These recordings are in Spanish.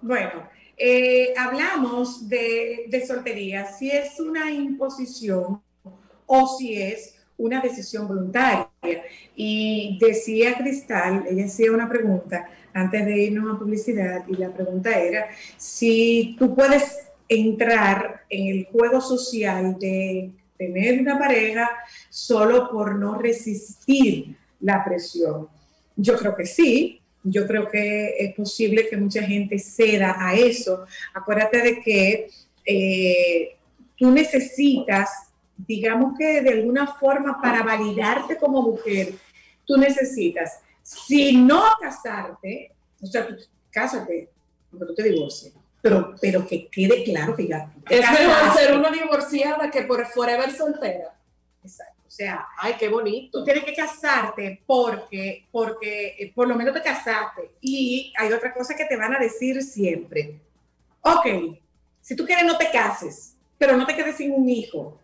Bueno, eh, hablamos de, de soltería, si es una imposición o si es una decisión voluntaria. Y decía Cristal, ella hacía una pregunta antes de irnos a publicidad y la pregunta era si tú puedes entrar en el juego social de tener una pareja solo por no resistir la presión. Yo creo que sí, yo creo que es posible que mucha gente ceda a eso. Acuérdate de que eh, tú necesitas, digamos que de alguna forma para validarte como mujer, tú necesitas, si no casarte, o sea, tú, cásate, aunque tú te divorcies, pero, pero que quede claro que ya... Es mejor ser una divorciada que por forever soltera. Exacto. O sea, ay, qué bonito. Tú tienes que casarte porque, porque eh, por lo menos te casaste. Y hay otra cosa que te van a decir siempre. Ok, si tú quieres no te cases, pero no te quedes sin un hijo.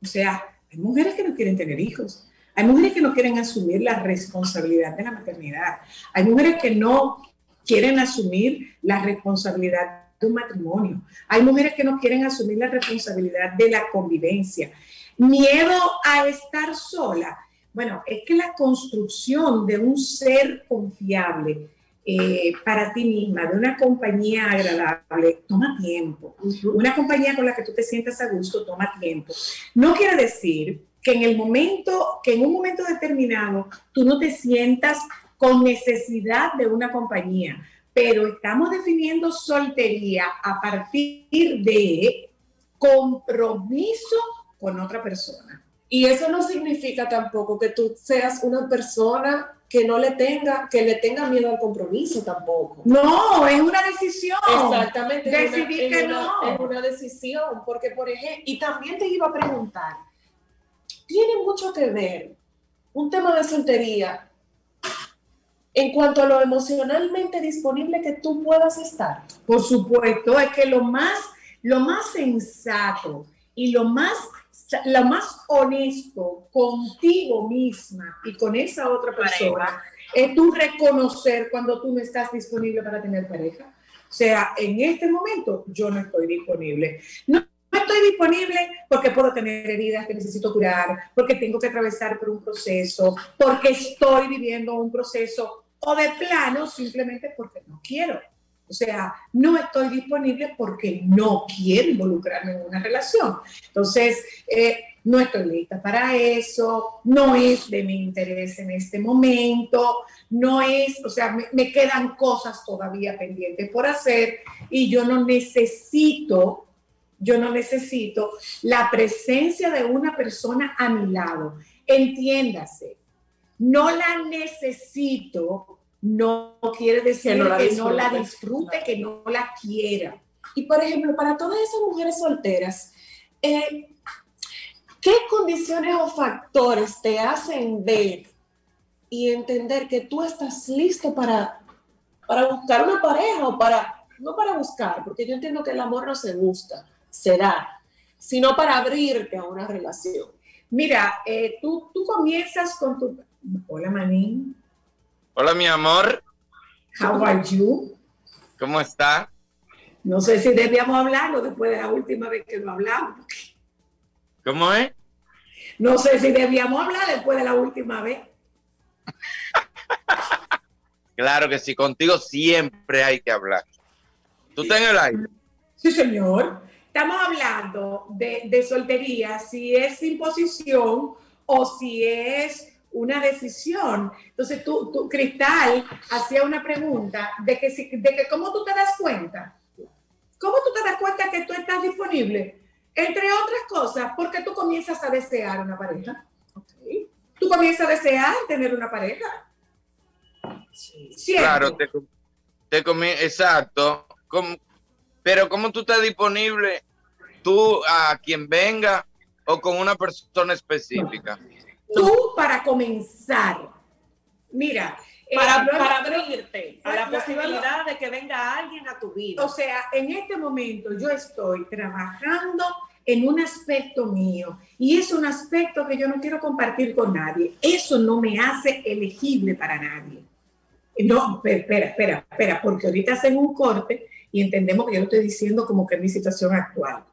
O sea, hay mujeres que no quieren tener hijos. Hay mujeres que no quieren asumir la responsabilidad de la maternidad. Hay mujeres que no quieren asumir la responsabilidad de un matrimonio. Hay mujeres que no quieren asumir la responsabilidad de la convivencia. Miedo a estar sola. Bueno, es que la construcción de un ser confiable eh, para ti misma, de una compañía agradable, toma tiempo. Una compañía con la que tú te sientas a gusto toma tiempo. No quiere decir que en el momento, que en un momento determinado tú no te sientas con necesidad de una compañía, pero estamos definiendo soltería a partir de compromiso con otra persona. Y eso no significa tampoco que tú seas una persona que no le tenga, que le tenga miedo al compromiso tampoco. No, es una decisión. Exactamente. Decidir que no. Es una decisión, porque por ejemplo, y también te iba a preguntar, tiene mucho que ver un tema de soltería en cuanto a lo emocionalmente disponible que tú puedas estar. Por supuesto, es que lo más, lo más sensato y lo más lo más honesto contigo misma y con esa otra persona es tú reconocer cuando tú no estás disponible para tener pareja. O sea, en este momento yo no estoy disponible. No, no estoy disponible porque puedo tener heridas que necesito curar, porque tengo que atravesar por un proceso, porque estoy viviendo un proceso o de plano simplemente porque no quiero. O sea, no estoy disponible porque no quiero involucrarme en una relación. Entonces, eh, no estoy lista para eso, no es de mi interés en este momento, no es, o sea, me, me quedan cosas todavía pendientes por hacer y yo no necesito, yo no necesito la presencia de una persona a mi lado. Entiéndase, no la necesito no quiere decir que no la, disfrute, que no la quiera. Y por ejemplo, para todas esas mujeres solteras, eh, ¿qué condiciones o factores te hacen ver y entender que tú estás listo para, para buscar una pareja o para, no para buscar, porque yo entiendo que el amor no se busca, se da, sino para abrirte a una relación? Mira, eh, tú, tú comienzas con tu... Hola, Manín. Hola, mi amor. How are you? ¿Cómo está? No sé si debíamos hablarlo después de la última vez que lo hablamos. ¿Cómo es? No sé si debíamos hablar después de la última vez. claro que sí, contigo siempre hay que hablar. ¿Tú estás en el aire? Sí, señor. Estamos hablando de, de soltería, si es imposición o si es una decisión. Entonces, tú, tú, Cristal, hacía una pregunta de que, si, de que cómo tú te das cuenta. ¿Cómo tú te das cuenta que tú estás disponible? Entre otras cosas, porque tú comienzas a desear una pareja. Okay. Tú comienzas a desear tener una pareja. Sí. Claro, te, te comí, exacto. pero ¿cómo tú estás disponible? ¿Tú a quien venga o con una persona específica? Tú para comenzar, mira, para, eh, para abrirte a la posibilidad de que venga alguien a tu vida. O sea, en este momento yo estoy trabajando en un aspecto mío y es un aspecto que yo no quiero compartir con nadie. Eso no me hace elegible para nadie. No, espera, espera, espera, porque ahorita hacen un corte y entendemos que yo lo estoy diciendo como que es mi situación actual.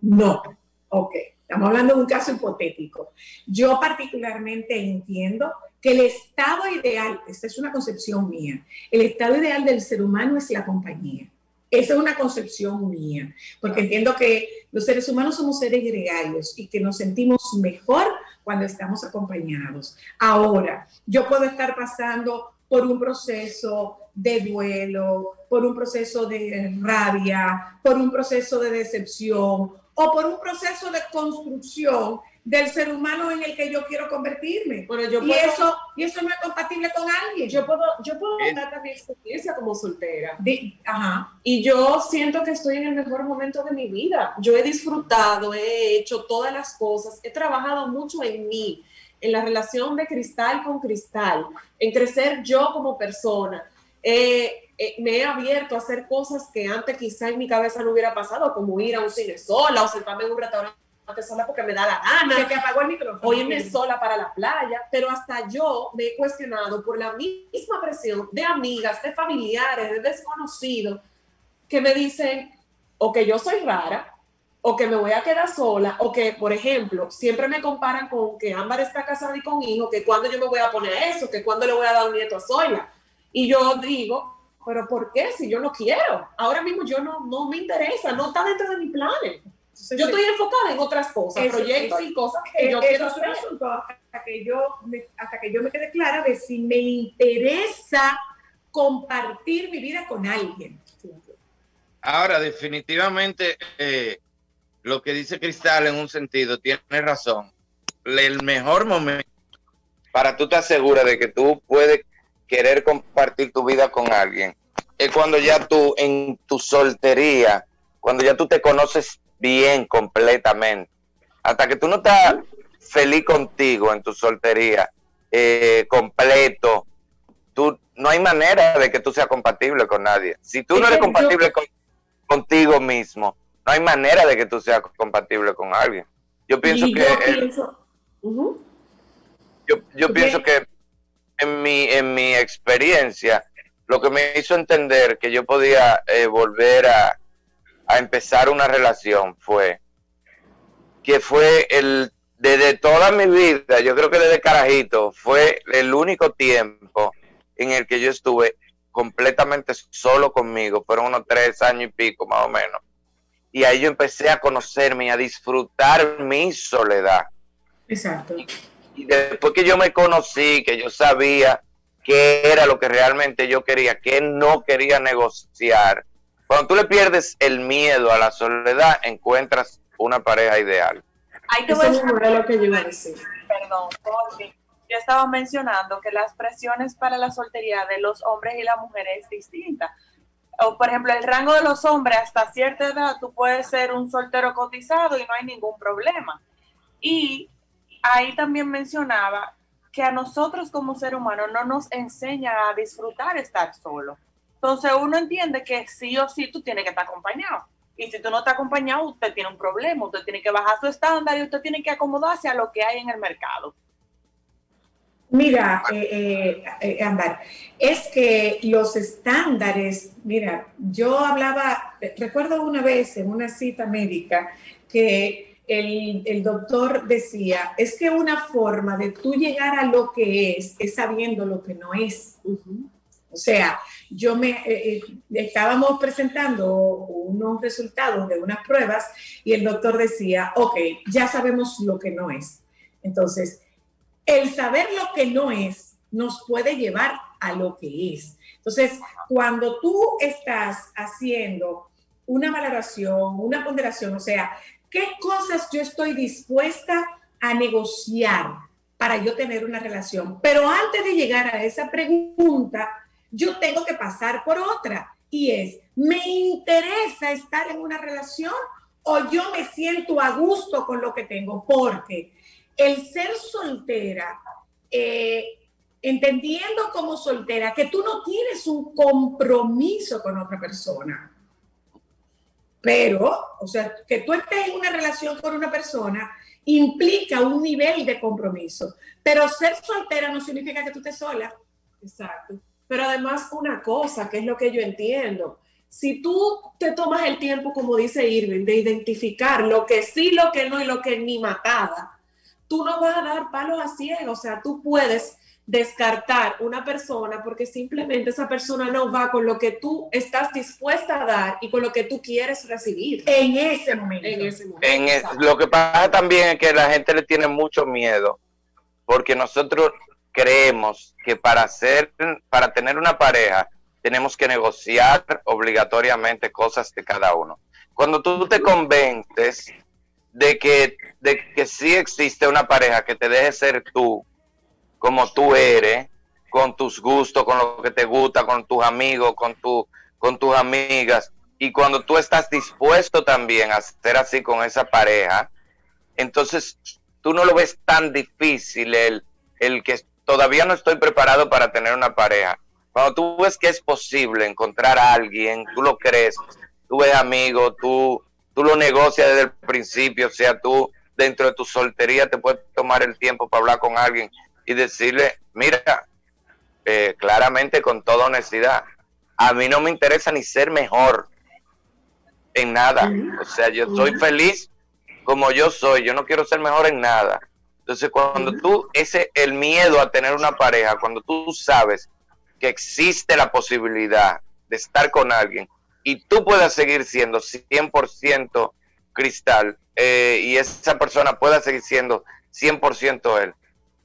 No, ok, estamos hablando de un caso hipotético. Yo particularmente entiendo que el estado ideal, esta es una concepción mía, el estado ideal del ser humano es la compañía. Esa es una concepción mía, porque entiendo que los seres humanos somos seres gregarios y que nos sentimos mejor cuando estamos acompañados. Ahora, yo puedo estar pasando por un proceso de duelo, por un proceso de rabia, por un proceso de decepción o por un proceso de construcción del ser humano en el que yo quiero convertirme. Bueno, yo y, eso, y eso no es compatible con alguien. Yo puedo, yo puedo contar mi experiencia como soltera. ajá. Y yo siento que estoy en el mejor momento de mi vida. Yo he disfrutado, he hecho todas las cosas, he trabajado mucho en mí, en la relación de cristal con cristal, en crecer yo como persona. Eh, eh, me he abierto a hacer cosas que antes quizá en mi cabeza no hubiera pasado, como ir a un cine sola o sentarme en un restaurante sola porque me da la gana. Se te apagó el micrófono. O irme sola para la playa, pero hasta yo me he cuestionado por la misma presión de amigas, de familiares, de desconocidos, que me dicen o que yo soy rara, o que me voy a quedar sola, o que, por ejemplo, siempre me comparan con que Ámbar está casada y con hijo, que cuando yo me voy a poner eso, que cuando le voy a dar un nieto a Zoila. Y yo digo, pero ¿por qué? Si yo no quiero. Ahora mismo yo no, no me interesa, no está dentro de mis planes. yo estoy enfocada en otras cosas, proyectos y cosas que yo quiero hacer. hasta que yo, me, hasta que yo me quede clara de si me interesa compartir mi vida con alguien. Ahora, definitivamente, eh, lo que dice Cristal en un sentido tiene razón. El mejor momento para tú te aseguras de que tú puedes querer compartir tu vida con alguien es cuando ya tú en tu soltería, cuando ya tú te conoces bien completamente. Hasta que tú no estás feliz contigo en tu soltería, eh, completo, tú no hay manera de que tú seas compatible con nadie. Si tú no eres compatible contigo mismo, no hay manera de que tú seas compatible con alguien. Yo pienso que... Yo, yo, pienso que en mi, en mi experiencia, lo que me hizo entender que yo podía eh, volver a, a empezar una relación fue que fue el desde toda mi vida, yo creo que desde carajito, fue el único tiempo en el que yo estuve completamente solo conmigo, fueron unos tres años y pico más o menos. Y ahí yo empecé a conocerme y a disfrutar mi soledad. Exacto. Y después que yo me conocí, que yo sabía qué era lo que realmente yo quería, qué no quería negociar, cuando tú le pierdes el miedo a la soledad, encuentras una pareja ideal. Hay que lo que yo iba a decir. Perdón, porque yo estaba mencionando que las presiones para la soltería de los hombres y las mujeres es distinta. O, por ejemplo, el rango de los hombres hasta cierta edad, tú puedes ser un soltero cotizado y no hay ningún problema. Y ahí también mencionaba que a nosotros como ser humano no nos enseña a disfrutar estar solo. Entonces uno entiende que sí o sí tú tienes que estar acompañado. Y si tú no estás acompañado, usted tiene un problema, usted tiene que bajar su estándar y usted tiene que acomodarse a lo que hay en el mercado. Mira, eh, eh, eh, es que los estándares, mira, yo hablaba, recuerdo una vez en una cita médica que el, doctor decía, es que una forma de tú llegar a lo que es es sabiendo lo que no es. O sea, yo me eh, eh, estábamos presentando unos resultados de unas pruebas y el doctor decía, ok, ya sabemos lo que no es. Entonces, el saber lo que no es nos puede llevar a lo que es. Entonces, cuando tú estás haciendo una valoración, una ponderación, o sea, ¿Qué cosas yo estoy dispuesta a negociar para yo tener una relación? Pero antes de llegar a esa pregunta, yo tengo que pasar por otra y es, ¿me interesa estar en una relación o yo me siento a gusto con lo que tengo? Porque el ser soltera, eh, entendiendo como soltera que tú no tienes un compromiso con otra persona, pero, o sea, que tú estés en una relación con una persona implica un nivel de compromiso. Pero ser soltera no significa que tú estés sola. Exacto. Pero además una cosa, que es lo que yo entiendo, si tú te tomas el tiempo, como dice Irving, de identificar lo que sí, lo que no y lo que ni matada, tú no vas a dar palos a ciego, o sea, tú puedes descartar una persona porque simplemente esa persona no va con lo que tú estás dispuesta a dar y con lo que tú quieres recibir. En ese momento. En ese momento. En lo que pasa también es que la gente le tiene mucho miedo porque nosotros creemos que para hacer, para tener una pareja, tenemos que negociar obligatoriamente cosas de cada uno. Cuando tú te convences de que, de que sí existe una pareja que te deje ser tú, como tú eres, con tus gustos, con lo que te gusta, con tus amigos, con, tu, con tus amigas. Y cuando tú estás dispuesto también a ser así con esa pareja, entonces tú no lo ves tan difícil el, el que todavía no estoy preparado para tener una pareja. Cuando tú ves que es posible encontrar a alguien, tú lo crees, tú ves amigo, tú, tú lo negocias desde el principio, o sea, tú dentro de tu soltería te puedes tomar el tiempo para hablar con alguien y decirle, mira, eh, claramente con toda honestidad, a mí no me interesa ni ser mejor en nada. O sea, yo soy feliz como yo soy, yo no quiero ser mejor en nada. Entonces, cuando tú, ese, el miedo a tener una pareja, cuando tú sabes que existe la posibilidad de estar con alguien y tú puedas seguir siendo 100% cristal eh, y esa persona pueda seguir siendo 100% él,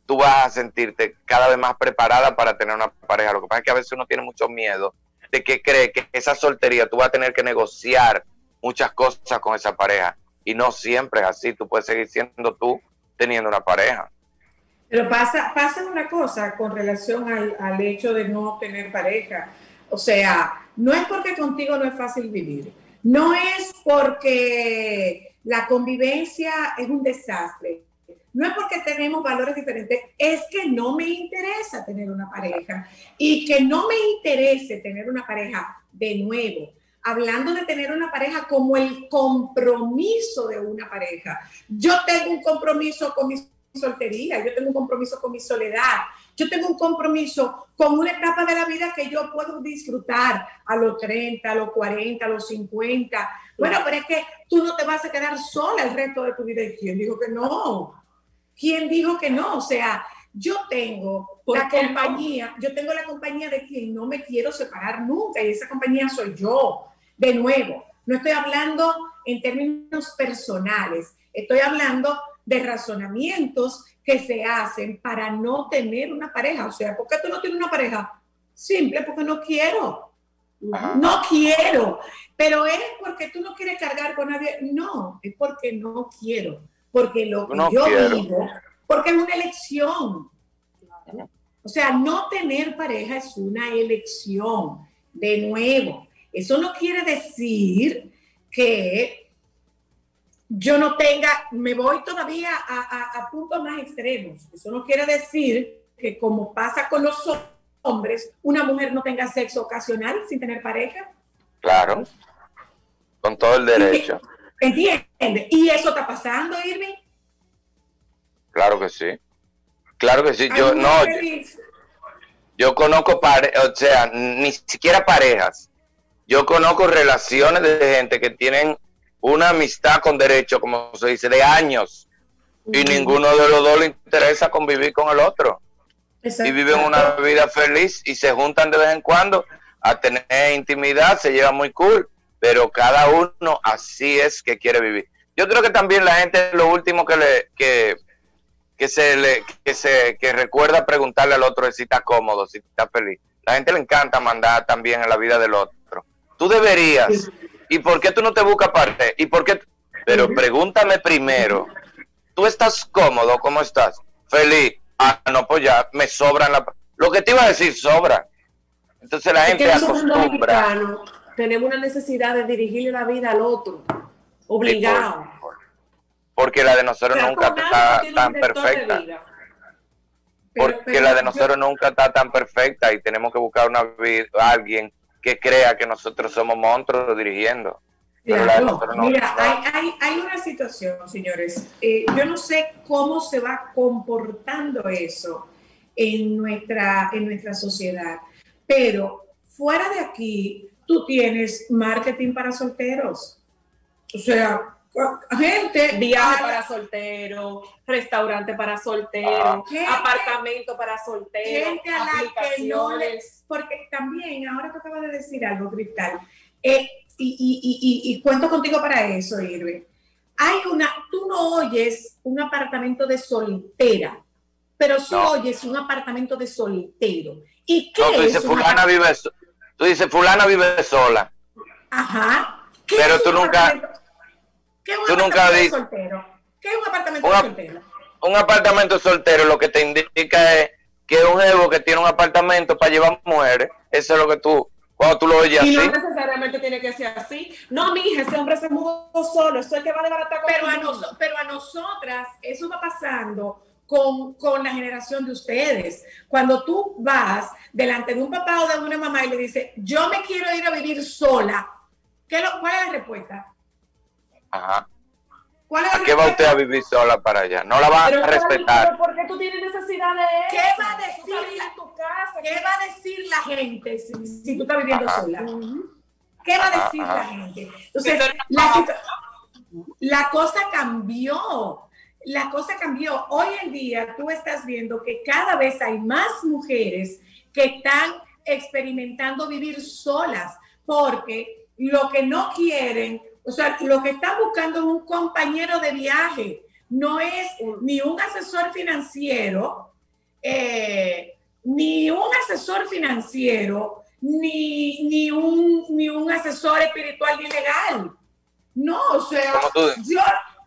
tú vas a sentirte cada vez más preparada para tener una pareja. Lo que pasa es que a veces uno tiene mucho miedo de que cree que esa soltería tú vas a tener que negociar muchas cosas con esa pareja. Y no siempre es así, tú puedes seguir siendo tú teniendo una pareja. Pero pasa, pasa una cosa con relación al, al hecho de no tener pareja. O sea, no es porque contigo no es fácil vivir, no es porque la convivencia es un desastre, no es porque tenemos valores diferentes, es que no me interesa tener una pareja y que no me interese tener una pareja de nuevo. Hablando de tener una pareja como el compromiso de una pareja. Yo tengo un compromiso con mi soltería, yo tengo un compromiso con mi soledad, yo tengo un compromiso con una etapa de la vida que yo puedo disfrutar a los 30, a los 40, a los 50. Bueno, pero es que tú no te vas a quedar sola el resto de tu vida. ¿Y quién dijo que no? ¿Quién dijo que no? O sea, yo tengo la compañía, yo tengo la compañía de quien no me quiero separar nunca y esa compañía soy yo. De nuevo, no estoy hablando en términos personales, estoy hablando de razonamientos que se hacen para no tener una pareja. O sea, ¿por qué tú no tienes una pareja? Simple, porque no quiero. No quiero. Pero es porque tú no quieres cargar con nadie. No, es porque no quiero porque lo que yo vivo, porque es una elección. O sea, no tener pareja es una elección. De nuevo, eso no quiere decir que yo no tenga, me voy todavía a, a puntos más extremos. Eso no quiere decir que como pasa con los hombres, una mujer no tenga sexo ocasional sin tener pareja. Claro, con todo el derecho. ¿Entiendes? ¿Y eso está pasando, Irving? Claro que sí. Claro que sí. Yo no. Yo, conozco parejas, o sea, ni siquiera parejas. Yo conozco relaciones de gente que tienen una amistad con derecho, como se dice, de años. Y ninguno de los dos le interesa convivir con el otro. Y viven una vida feliz y se juntan de vez en cuando a tener intimidad, se lleva muy cool pero cada uno así es que quiere vivir. Yo creo que también la gente lo último que le que, que se le que se que recuerda preguntarle al otro es si está cómodo, si está feliz. La gente le encanta mandar también en la vida del otro. Tú deberías. ¿Y por qué tú no te buscas parte? ¿Y por qué? Pero pregúntame primero. ¿Tú estás cómodo? ¿Cómo estás? Feliz. Ah, no, pues ya me sobran la lo que te iba a decir sobra. Entonces la gente acostumbra tenemos una necesidad de dirigirle la vida al otro, obligado. porque la de nosotros nunca está tan perfecta. porque la de nosotros nunca está tan perfecta y tenemos que buscar una alguien que crea que nosotros somos monstruos dirigiendo. mira, hay, hay, una situación, señores. Eh, yo no sé cómo se va comportando eso en nuestra, en nuestra sociedad Pero fuera de aquí, tú tienes marketing para solteros. O sea, gente viaje para soltero, restaurante para soltero, apartamento para soltero, gente a la que no les, porque también ahora te acabas de decir algo, Cristal, eh, y, y, y, y, cuento contigo para eso, Irve. Hay una, tú no oyes un apartamento de soltera, pero sí oyes un apartamento de soltero. ¿Y qué no, tú dices, fulana vive, tú dices, fulana vive sola. Ajá. Pero tú nunca ¿Qué es un apartamento soltero? ¿Qué es un apartamento soltero? Un apartamento soltero lo que te indica es que es un evo que tiene un apartamento para llevar mujeres. Eso es lo que tú, cuando tú lo oyes y así. no necesariamente tiene que ser así. No, mi hija, ese hombre se mudó solo. Eso es que va a baratar pero a, pero a nosotras, eso va pasando con, con, la generación de ustedes. Cuando tú vas delante de un papá o de una mamá y le dices, yo me quiero ir a vivir sola, ¿qué lo, ¿cuál es la respuesta? Ajá. ¿A qué va usted a vivir sola para allá? No la va a respetar. ¿Por qué tú tienes necesidad de eso? ¿Qué va a decir, la, tu casa, ¿qué va a decir la gente si, tú estás viviendo sola? ¿Qué va a decir la gente? Entonces, la, la cosa cambió. La cosa cambió. Hoy en día tú estás viendo que cada vez hay más mujeres que están experimentando vivir solas porque lo que no quieren o sea, lo que están buscando es un compañero de viaje, no es ni un asesor financiero, eh, ni un asesor financiero, ni, ni, un, ni un asesor espiritual ni legal. No, o sea, yo,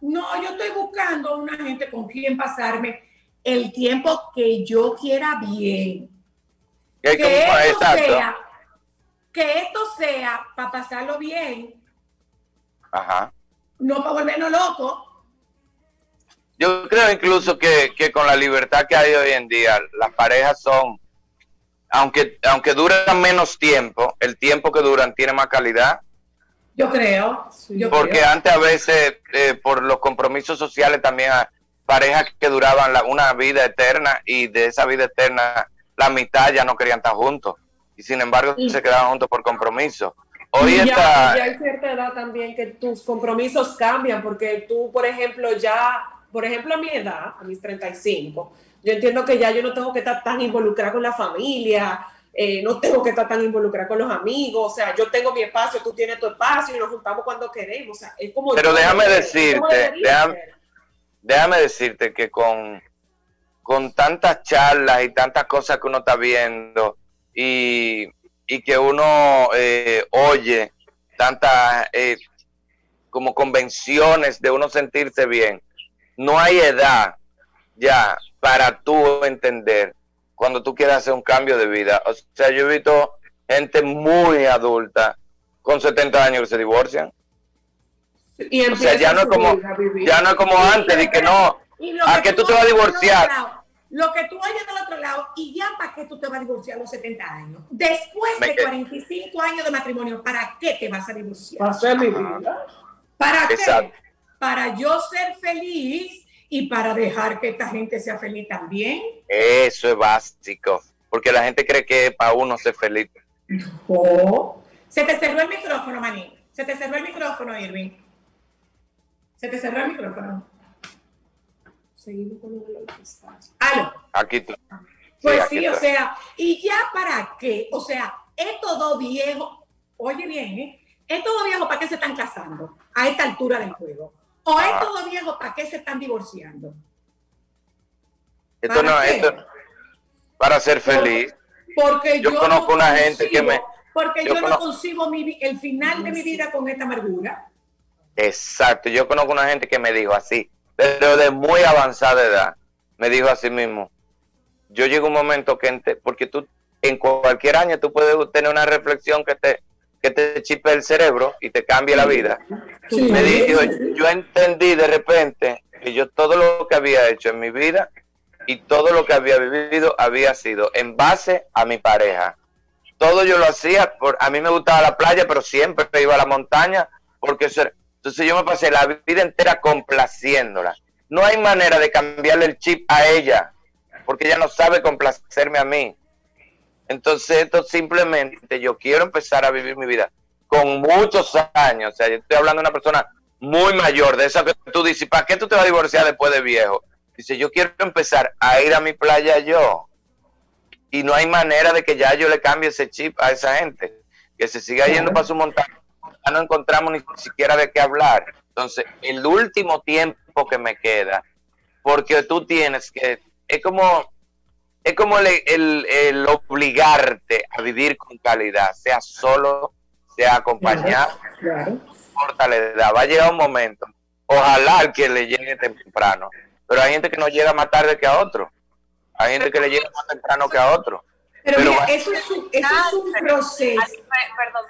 no, yo estoy buscando una gente con quien pasarme el tiempo que yo quiera bien. Que, esto sea, que esto sea para pasarlo bien Ajá. No para volvernos locos. Yo creo incluso que, con la libertad que hay hoy en día, las parejas son, aunque, aunque duran menos tiempo, el tiempo que duran tiene más calidad. Yo creo. Porque antes a veces, eh, por los compromisos sociales también, parejas que duraban una vida eterna y de esa vida eterna la mitad ya no querían estar juntos. Y sin embargo se quedaban juntos por compromiso. Hoy ya, está... ya hay cierta edad también que tus compromisos cambian, porque tú, por ejemplo, ya, por ejemplo, a mi edad, a mis 35, yo entiendo que ya yo no tengo que estar tan involucrada con la familia, eh, no tengo que estar tan involucrada con los amigos, o sea, yo tengo mi espacio, tú tienes tu espacio y nos juntamos cuando queremos, o sea, es como... Pero déjame decirte, déjame, déjame, decirte que con, con tantas charlas y tantas cosas que uno está viendo y y que uno eh, oye tantas eh, como convenciones de uno sentirse bien, no hay edad ya para tú entender cuando tú quieras hacer un cambio de vida. O sea, yo he visto gente muy adulta con 70 años que se divorcian. Y o sea, ya no es como, ya no es como antes, de que no, a que tú te vas a divorciar lo que tú oyes del otro lado y ya para qué tú te vas a divorciar a los 70 años. Después de 45 años de matrimonio, ¿para qué te vas a divorciar? Para hacer mi vida. ¿Para qué? Para yo ser feliz y para dejar que esta gente sea feliz también. Eso es básico, porque la gente cree que para uno ser feliz. No. Se te cerró el micrófono, Maní. Se te cerró el micrófono, Irving. Se te cerró el micrófono seguimos con ¿Aló? Aquí Pues sí, o sea, ¿y ya para qué? O sea, es todo viejo, oye bien, ¿eh? Es todo viejo para qué se están casando a esta altura del juego. O es ah. todo viejo para qué se están divorciando. Esto no, esto para ser feliz. Porque yo, conozco una gente que me. Porque yo, no consigo el final de mi vida con esta amargura. Exacto, yo conozco una gente que me dijo así pero de muy avanzada edad, me dijo así mismo, yo llego un momento que, porque tú en cualquier año tú puedes tener una reflexión que te, que te chipe el cerebro y te cambie la vida. Me dijo, yo entendí de repente que yo todo lo que había hecho en mi vida y todo lo que había vivido había sido en base a mi pareja. Todo yo lo hacía, por, a mí me gustaba la playa, pero siempre iba a la montaña porque entonces yo me pasé la vida entera complaciéndola. No hay manera de cambiarle el chip a ella, porque ella no sabe complacerme a mí. Entonces esto simplemente yo quiero empezar a vivir mi vida con muchos años. O sea, yo estoy hablando de una persona muy mayor, de esa que tú dices, ¿para qué tú te vas a divorciar después de viejo? Dice, yo quiero empezar a ir a mi playa yo. Y no hay manera de que ya yo le cambie ese chip a esa gente. Que se siga yendo para su montaña. Ya no encontramos ni siquiera de qué hablar. Entonces, el último tiempo que me queda, porque tú tienes que, es como, es como el, el, obligarte a vivir con calidad, sea solo, sea acompañado, corta la edad. Va a llegar un momento, ojalá que le llegue temprano, pero hay gente que no llega más tarde que a otro. Hay gente que le llega más temprano que a otro. Pero, mira, eso es un, eso es un proceso.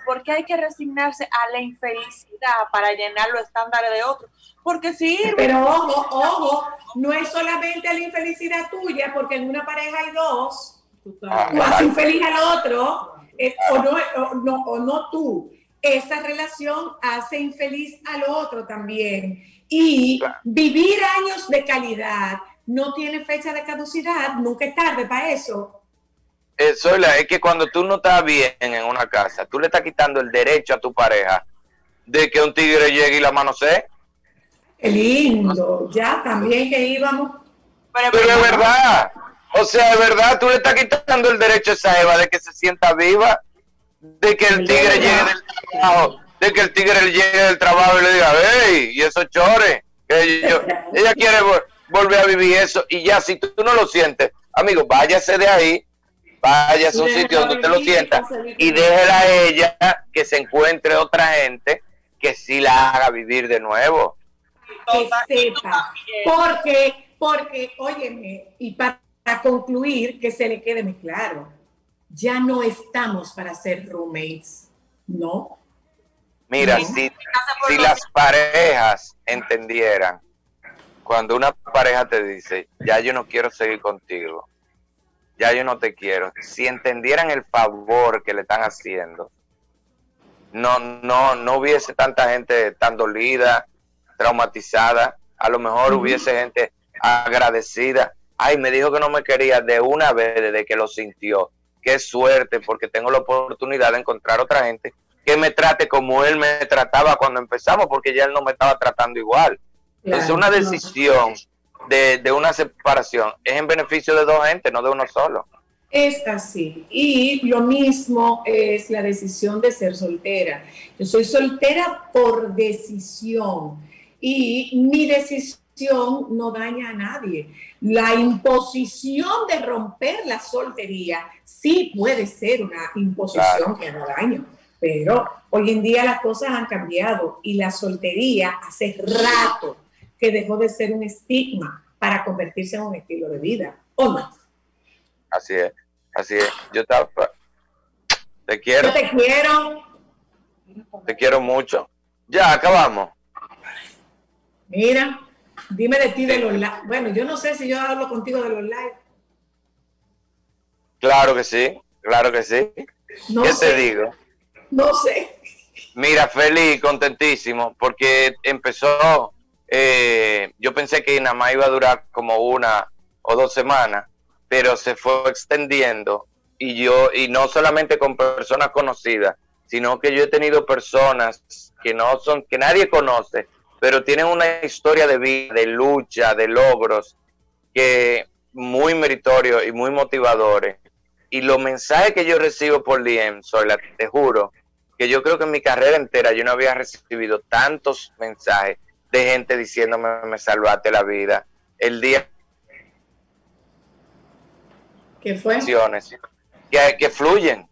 ¿Por qué hay que resignarse a la infelicidad para llenar los estándares de otros? Porque sí. Pero ojo, ojo, no es solamente la infelicidad tuya, porque en una pareja hay dos. Tú haces infeliz al otro, eh, o, no, o, no, o no tú. Esa relación hace infeliz al otro también. Y vivir años de calidad no tiene fecha de caducidad, nunca es tarde para eso. Eh, es que cuando tú no estás bien en una casa, tú le estás quitando el derecho a tu pareja de que un tigre llegue y la mano se. Qué lindo, ya también que íbamos. Pero, es verdad, o sea, es verdad, tú le estás quitando el derecho a esa Eva de que se sienta viva, de que el tigre llegue del trabajo, de que el tigre llegue del trabajo y le diga, hey, y esos chores, que ella quiere volver a vivir eso, y ya si tú no lo sientes, amigo, váyase de ahí, vaya a un sitio donde usted lo sienta y déjela a ella que se encuentre otra gente que sí la haga vivir de nuevo. Que sepa. Porque, porque, óyeme, y para concluir, que se le quede muy claro, ya no estamos para ser roommates, ¿no? Mira, si, si las parejas entendieran, cuando una pareja te dice, ya yo no quiero seguir contigo, ya yo no te quiero. Si entendieran el favor que le están haciendo, no, no, no hubiese tanta gente tan dolida, traumatizada, a lo mejor hubiese gente agradecida. Ay, me dijo que no me quería de una vez desde que lo sintió. Qué suerte, porque tengo la oportunidad de encontrar otra gente que me trate como él me trataba cuando empezamos, porque ya él no me estaba tratando igual. es una decisión de, una separación es en beneficio de dos gente, no de uno solo. Es así. Y lo mismo es la decisión de ser soltera. Yo soy soltera por decisión y mi decisión no daña a nadie. La imposición de romper la soltería sí puede ser una imposición que no daño, pero hoy en día las cosas han cambiado y la soltería hace rato que dejó de ser un estigma para convertirse en un estilo de vida, ¿o no? Así es, así es. Yo te, te quiero. Yo te quiero. Te quiero mucho. Ya, acabamos. Mira, dime de ti de los live. Bueno, yo no sé si yo hablo contigo de los live. Claro que sí, claro que sí. ¿Qué te digo? No sé. Mira, feliz, contentísimo, porque empezó eh, yo pensé que nada más iba a durar como una o dos semanas, pero se fue extendiendo y yo, y no solamente con personas conocidas, sino que yo he tenido personas que no son, que nadie conoce, pero tienen una historia de vida, de lucha, de logros, que muy meritorios y muy motivadores. Y los mensajes que yo recibo por DM, Sola, te juro, que yo creo que en mi carrera entera yo no había recibido tantos mensajes de gente diciéndome me salvaste la vida. El día ¿Qué fue? Que, que fluyen,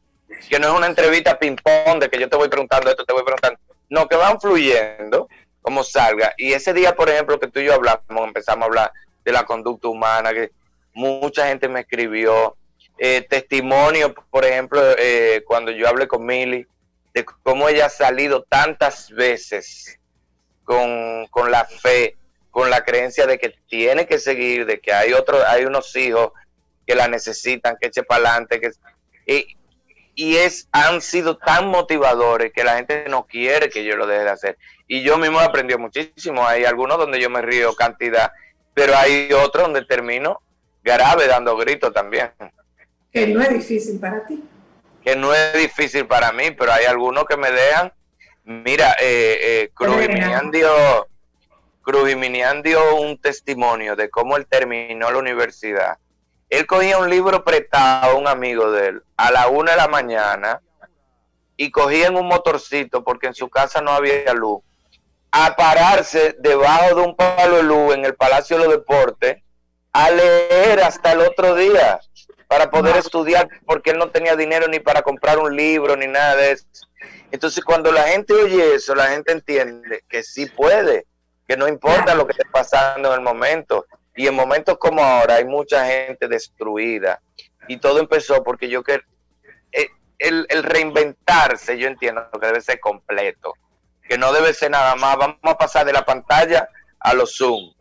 que no es una entrevista ping-pong de que yo te voy preguntando esto, te voy preguntando. No, que van fluyendo como salga. Y ese día, por ejemplo, que tú y yo hablamos, empezamos a hablar de la conducta humana, que mucha gente me escribió eh, testimonio, por ejemplo, eh, cuando yo hablé con Milly, de cómo ella ha salido tantas veces con, la fe, con la creencia de que tiene que seguir, de que hay otro, hay unos hijos que la necesitan, que eche para adelante, que y, y es, han sido tan motivadores que la gente no quiere que yo lo deje de hacer. Y yo mismo he aprendido muchísimo. Hay algunos donde yo me río cantidad, pero hay otros donde termino grave dando gritos también. Que no es difícil para ti. Que no es difícil para mí, pero hay algunos que me dejan. Mira, eh, eh, Cruz Minian dio, Cruz dio un testimonio de cómo él terminó la universidad. Él cogía un libro prestado a un amigo de él a la una de la mañana y cogía en un motorcito porque en su casa no había luz a pararse debajo de un palo de luz en el Palacio de los Deportes a leer hasta el otro día para poder estudiar porque él no tenía dinero ni para comprar un libro ni nada de eso. Entonces cuando la gente oye eso, la gente entiende que sí puede, que no importa lo que esté pasando en el momento. Y en momentos como ahora hay mucha gente destruida. Y todo empezó porque yo que eh, el, el reinventarse, yo entiendo que debe ser completo que no debe ser nada más, vamos a pasar de la pantalla a los Zoom.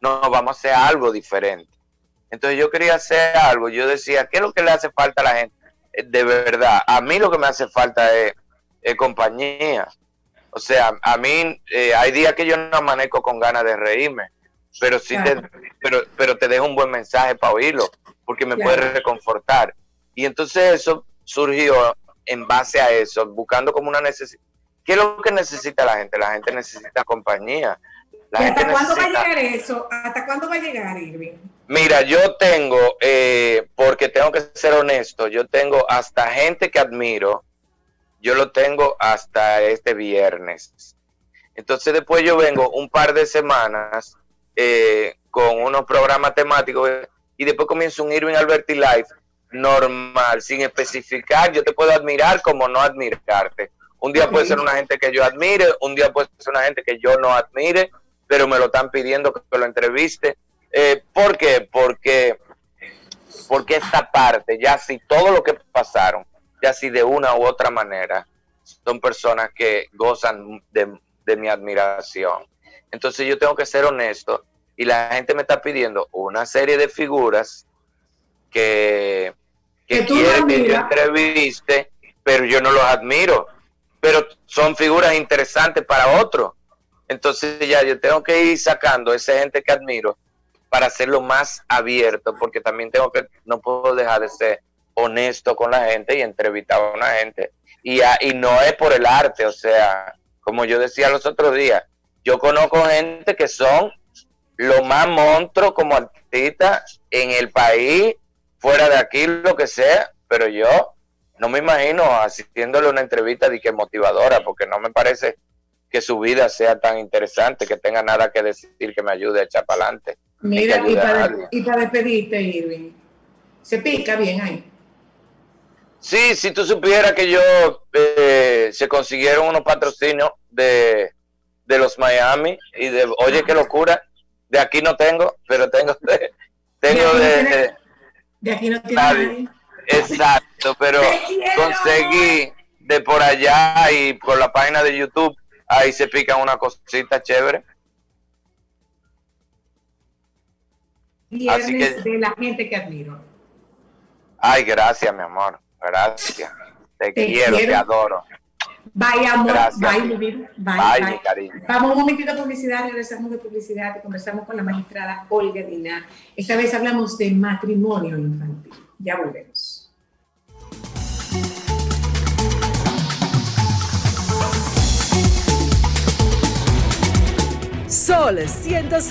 No, vamos a hacer algo diferente. Entonces yo quería hacer algo, yo decía, ¿qué es lo que le hace falta a la gente? Eh, de verdad, a mí lo que me hace falta es, compañía. O sea, a mí eh, hay días que yo no amanezco con ganas de reírme, pero sí te, pero, pero te dejo un buen mensaje para oírlo, porque me puede reconfortar. Y entonces eso surgió en base a eso, buscando como una necesidad, ¿Qué es lo que necesita la gente? La gente necesita compañía. ¿Hasta cuándo va a llegar eso? ¿Hasta cuándo va a llegar, Irving? Mira, yo tengo, eh, porque tengo que ser honesto, yo tengo hasta gente que admiro, yo lo tengo hasta este viernes. Entonces después yo vengo un par de semanas eh, con unos programas temáticos y después comienzo un Irving Alberti Live normal, sin especificar, yo te puedo admirar como no admirarte. Un día puede ser una gente que yo admire, un día puede ser una gente que yo no admire, pero me lo están pidiendo que lo entreviste. Eh, ¿Por qué? Porque, porque esta parte, ya si todo lo que pasaron, ya si de una u otra manera, son personas que gozan de, mi admiración. Entonces yo tengo que ser honesto y la gente me está pidiendo una serie de figuras que, que, quiere que yo entreviste, pero yo no los admiro pero son figuras interesantes para otros. Entonces ya yo tengo que ir sacando esa gente que admiro para hacerlo más abierto, porque también tengo que, no puedo dejar de ser honesto con la gente y entrevistar a una gente. Y, y no es por el arte, o sea, como yo decía los otros días, yo conozco gente que son lo más monstruos como artistas en el país, fuera de aquí, lo que sea, pero yo no me imagino asistiéndole a una entrevista de que motivadora, porque no me parece que su vida sea tan interesante, que tenga nada que decir que me ayude a echar para adelante. Mira, y para, despedirte, Irving, se pica bien ahí. Sí, si tú supieras que yo eh, se consiguieron unos patrocinios de, los Miami y de, oye, qué locura, de aquí no tengo, pero tengo de, tengo de, de, aquí no tiene nadie. Exacto, pero conseguí de por allá y por la página de YouTube, ahí se pican una cosita chévere. Así que, de la gente que admiro. Ay, gracias, mi amor. Gracias. Te, quiero, te adoro. Bye, amor. Bye, Bye, bye, cariño. Vamos un momentito a publicidad, regresamos de publicidad y conversamos con la magistrada Olga Dina. Esta vez hablamos de matrimonio infantil. Ya volvemos. Sol 106.